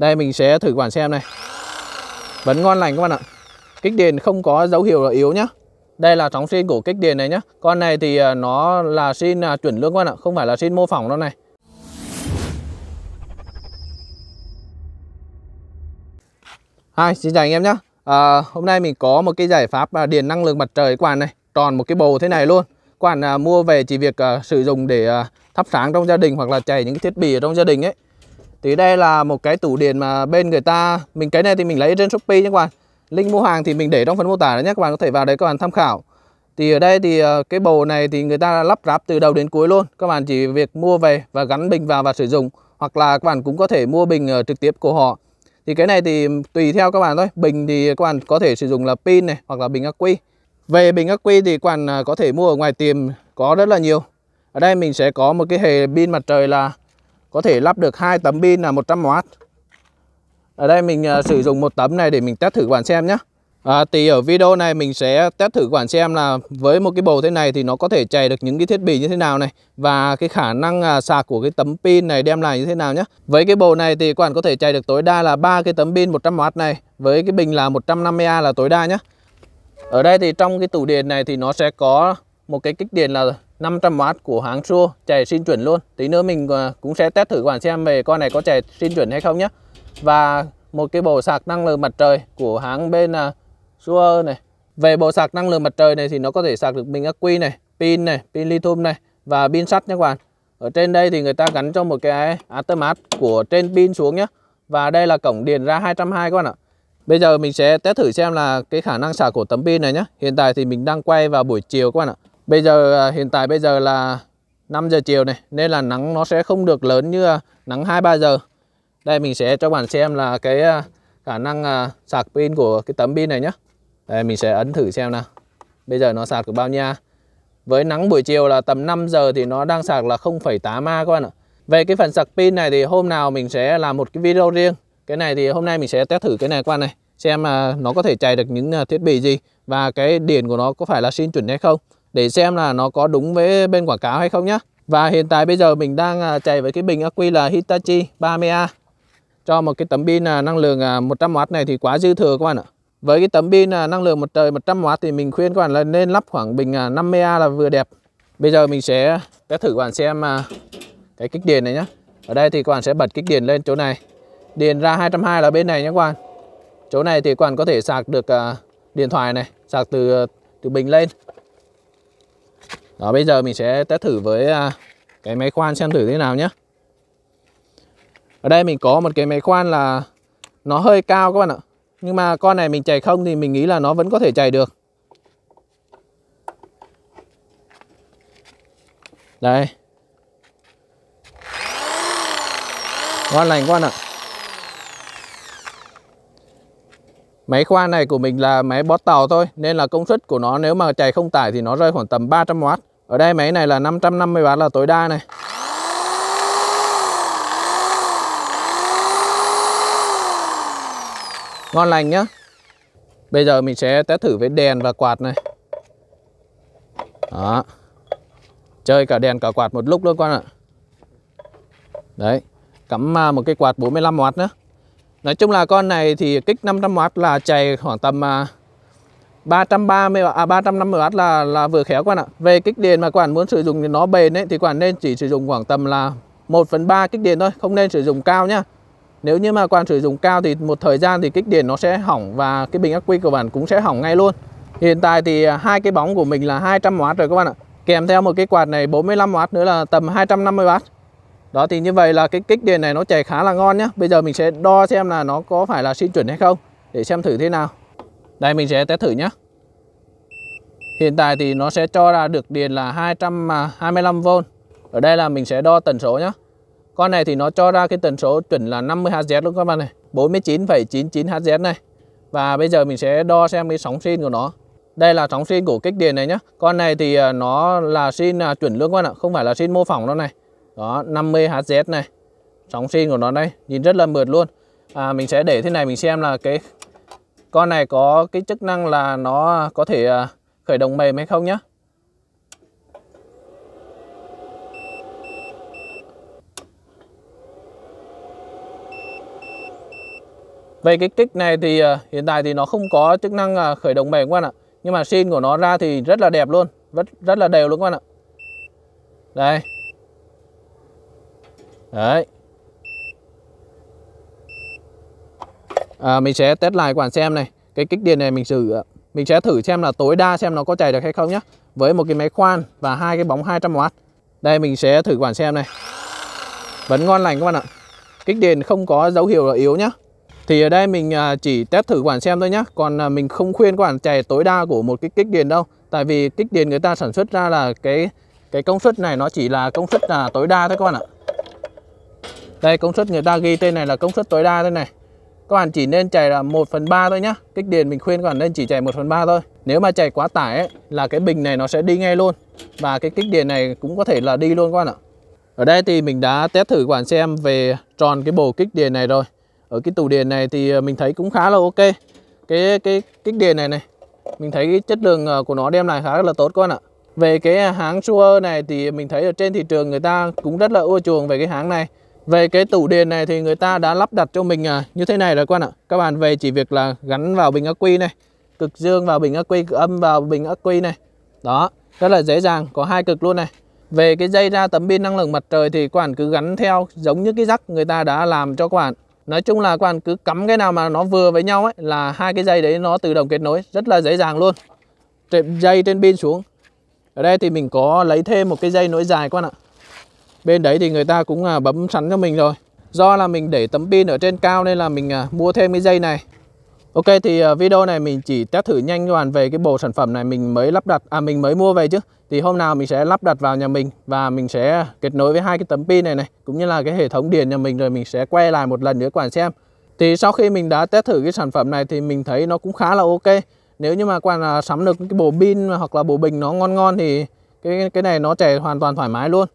Đây mình sẽ thử quản xem này. Vẫn ngon lành các bạn ạ. Kích điện không có dấu hiệu là yếu nhá. Đây là sóng xin của kích điện này nhá. Con này thì à, nó là xin à, chuẩn lương các bạn ạ Không phải là xin mô phỏng đâu này. Hi, xin chào anh em nhé à, Hôm nay mình có một cái giải pháp à, điện năng lượng mặt trời quản này. Tròn một cái bầu thế này luôn. Quản à, mua về chỉ việc à, sử dụng để à, thắp sáng trong gia đình Hoặc là chạy những cái thiết bị ở trong gia đình ấy. Thì đây là một cái tủ điện mà bên người ta, Mình cái này thì mình lấy trên Shopee nhé các bạn. Link mua hàng thì mình để trong phần mô tả đấy nhé Các bạn, có thể vào đấy các bạn tham khảo. Thì ở đây thì ờ, cái bầu này thì người ta lắp ráp từ đầu đến cuối luôn. Các bạn chỉ việc mua về và gắn bình vào và sử dụng, Hoặc là các bạn cũng có thể mua bình trực tiếp của họ. Thì cái này thì tùy theo các bạn thôi. Bình thì các bạn có thể sử dụng là pin này, hoặc là bình ắc quy. Về bình ắc quy thì các bạn ờ, có thể mua ở ngoài tiệm, có rất là nhiều. Ở đây mình sẽ có một cái hệ pin mặt trời là có thể lắp được hai tấm pin là 100W ở đây mình uh, sử dụng một tấm này để mình test thử các bạn xem nhé À, thì ở video này mình sẽ test thử các bạn xem là với một cái bầu thế này thì nó có thể chạy được những cái thiết bị như thế nào này và cái khả năng à, sạc của cái tấm pin này đem lại như thế nào nhé. Với cái bầu này thì các bạn có thể chạy được tối đa là ba cái tấm pin 100W này với cái bình là 150A là tối đa nhé. Ở đây thì trong cái tủ điện này thì nó sẽ có một cái kích điện là 500W của hãng Shure chạy xin chuẩn luôn. Tí nữa mình à, cũng sẽ test thử các bạn xem về con này có chạy xin chuẩn hay không nhé. Và một cái bộ sạc năng lượng mặt trời của hãng bên là Shure này. Về bộ sạc năng lượng mặt trời này thì nó có thể sạc được bình ắc quy này, pin này, pin lithium này và pin sắt nhé các bạn. Ở trên đây thì người ta gắn cho một cái atomat của trên pin xuống nhé. Và đây là cổng điện ra 220 các bạn ạ. Bây giờ mình sẽ test thử xem là cái khả năng sạc của tấm pin này nhé. Hiện tại thì mình đang quay vào buổi chiều các bạn ạ. Bây giờ à, hiện tại bây giờ là 5 giờ chiều này nên là nắng nó sẽ không được lớn như à, nắng 2 3 giờ. Đây mình sẽ cho bạn xem là cái à, khả năng sạc pin của cái tấm pin này nhé. Đây mình sẽ ấn thử xem nào. Bây giờ nó sạc được bao nhiêu? Với nắng buổi chiều là tầm 5 giờ thì nó đang sạc là 0,8 A các bạn ạ. Về cái phần sạc pin này thì hôm nào mình sẽ làm một cái video riêng. Cái này thì hôm nay mình sẽ test thử cái này qua này Xem nó có thể chạy được những thiết bị gì Và cái điện của nó có phải là xin chuẩn hay không. Để xem là nó có đúng với bên quảng cáo hay không nhé. Và hiện tại bây giờ mình đang à, chạy với cái bình ắc quy là Hitachi 30A Cho một cái tấm pin à, năng lượng à, 100W này thì quá dư thừa các bạn ạ với cái tấm pin năng lượng mặt trời 100W thì mình khuyên các bạn là nên lắp khoảng bình 50A là vừa đẹp. Bây giờ mình sẽ test thử các bạn xem cái kích điện này nhé. Ở đây thì các bạn sẽ bật kích điện lên chỗ này. Điện ra 220 là bên này nhé các bạn. Chỗ này thì các bạn có thể sạc được điện thoại này, sạc từ từ bình lên. Đó, bây giờ mình sẽ test thử với à, cái máy khoan xem thử thế nào nhé. Ở đây mình có một cái máy khoan là nó hơi cao các bạn ạ. Nhưng mà con này mình chạy không thì mình nghĩ là nó vẫn có thể chạy được. Đây. Ngon lành con ạ. Máy khoan này của mình là máy bót tàu thôi, Nên là công suất của nó nếu mà chạy không tải thì nó rơi khoảng tầm 300W ở đây máy này là 550W là tối đa này. Ngon lành nhá. Bây giờ mình sẽ test thử với đèn và quạt này. Đó. Chơi cả đèn cả quạt một lúc luôn con ạ. Đấy, cắm à, một cái quạt 45W nữa Nói chung là con này thì kích 500W là chạy khoảng tầm à, 330 à 350W là là vừa khéo các bạn ạ. Về kích điện mà các bạn muốn sử dụng thì nó bền ấy thì các bạn nên chỉ sử dụng khoảng tầm là 1 phần 3 kích điện thôi, không nên sử dụng cao nhá. Nếu như mà quản sử dụng cao thì một thời gian thì kích điện nó sẽ hỏng và cái bình ắc quy của bạn cũng sẽ hỏng ngay luôn. Hiện tại thì à, hai cái bóng của mình là 200W rồi các bạn ạ. Kèm theo một cái quạt này 45W nữa là tầm 250W. Đó thì như vậy là cái kích điện này nó chạy khá là ngon nhá. Bây giờ mình sẽ đo xem là nó có phải là sinh chuẩn hay không để xem thử thế nào. Đây mình sẽ test thử nhé. Hiện tại thì nó sẽ cho ra được điện là 225V. Ở đây là mình sẽ đo tần số nhé. Con này thì nó cho ra cái tần số chuẩn là 50 Hz luôn các bạn này 49,99 Hz này Và bây giờ mình sẽ đo xem cái sóng sin của nó Đây là sóng sin của kích điện này nhé. Con này thì à, nó là sin à, chuẩn luôn các bạn ạ Không phải là sin mô phỏng đâu này Đó 50 Hz này Sóng sin của nó đây Nhìn rất là mượt luôn à, Mình sẽ để thế này mình xem là cái con này có cái chức năng là nó có thể à, khởi động mềm hay không nhá? Về cái kích này thì à, hiện tại thì nó không có chức năng à, khởi động mềm các bạn ạ. Nhưng mà xin của nó ra thì rất là đẹp luôn, rất rất là đều luôn các bạn ạ. Đây. Đấy. À, mình sẽ test lại quản xem này. Cái kích điện này mình sử mình sẽ thử xem là tối đa xem nó có chạy được hay không nhé với một cái máy khoan và hai cái bóng 200W đây mình sẽ thử quản xem này. Vẫn ngon lành các bạn ạ. Kích điện không có dấu hiệu là yếu nhá. Thì ở đây mình à, chỉ test thử quản xem thôi nhá. Còn à, mình không khuyên các bạn chạy tối đa của một cái kích điện đâu. Tại vì kích điện người ta sản xuất ra là cái cái công suất này nó chỉ là công suất là tối đa thôi các bạn ạ. Đây công suất người ta ghi tên này là công suất tối đa thế này các bạn chỉ nên chạy là 1 phần 3 thôi nhá. Kích điện mình khuyên các bạn nên chỉ chạy 1 phần 3 thôi. Nếu mà chạy quá tải ấy, là cái bình này nó sẽ đi ngay luôn. Và cái kích điện này cũng có thể là đi luôn các bạn ạ. Ở đây thì mình đã test thử các bạn xem về tròn cái bộ kích điện này rồi. Ở cái tủ điện này thì à, mình thấy cũng khá là ok. Cái cái kích điện này này Mình thấy cái chất lượng à, của nó đem lại khá là tốt các bạn ạ. Về cái hãng Shure này thì mình thấy ở trên thị trường người ta cũng rất là ưa chuộng về cái hãng này về cái tủ điện này thì người ta đã lắp đặt cho mình à, như thế này rồi các bạn ạ. Các bạn về chỉ việc là gắn vào bình ắc quy này, cực dương vào bình ắc quy, cực âm vào bình ắc quy này. Đó, rất là dễ dàng, có hai cực luôn này. Về cái dây ra tấm pin năng lượng mặt trời thì các bạn cứ gắn theo giống như cái rắc người ta đã làm cho các bạn. Nói chung là các bạn cứ cắm cái nào mà nó vừa với nhau ấy là hai cái dây đấy nó tự động kết nối rất là dễ dàng luôn. Dây trên pin xuống. Ở đây thì mình có lấy thêm một cái dây nối dài các bạn ạ bên đấy thì người ta cũng à, bấm sẵn cho mình rồi. Do là mình để tấm pin ở trên cao nên là mình à, mua thêm cái dây này. Ok, thì à, video này mình chỉ test thử nhanh cho bạn về cái bộ sản phẩm này mình mới lắp đặt à mình mới mua về chứ. Thì hôm nào mình sẽ lắp đặt vào nhà mình và mình sẽ kết nối với hai cái tấm pin này này, cũng như là cái hệ thống điện nhà mình rồi mình sẽ quay lại một lần nữa quản xem. Thì sau khi mình đã test thử cái sản phẩm này thì mình thấy nó cũng khá là ok. Nếu như mà quan sắm được cái bộ pin hoặc là bộ bình nó ngon ngon thì cái cái này nó chạy hoàn toàn thoải mái luôn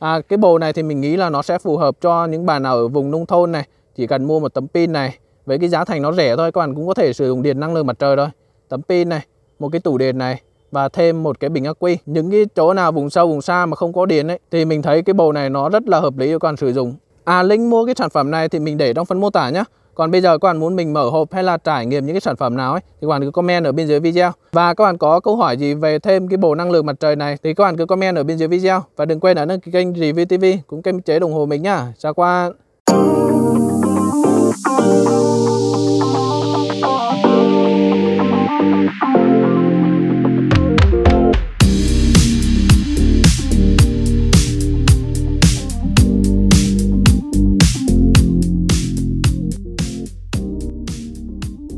à, cái bộ này thì mình nghĩ là nó sẽ phù hợp cho những bà nào ở vùng nông thôn này chỉ cần mua một tấm pin này với cái giá thành nó rẻ thôi các bạn cũng có thể sử dụng điện năng lượng mặt trời thôi. Tấm pin này một cái tủ điện này và thêm một cái bình ắc quy những cái chỗ nào vùng sâu vùng xa mà không có điện ấy thì mình thấy cái bộ này nó rất là hợp lý cho các bạn sử dụng. À link mua cái sản phẩm này thì mình để trong phần mô tả nhé còn bây giờ các bạn muốn mình mở hộp hay là trải nghiệm những cái sản phẩm nào ấy, thì các bạn cứ comment ở bên dưới video. Và các bạn có câu hỏi gì về thêm cái bộ năng lượng mặt trời này, thì các bạn cứ comment ở bên dưới video và đừng quên ấn đăng ký kênh Review TV cũng kênh chế đồng hồ mình nhá. Chào các bạn.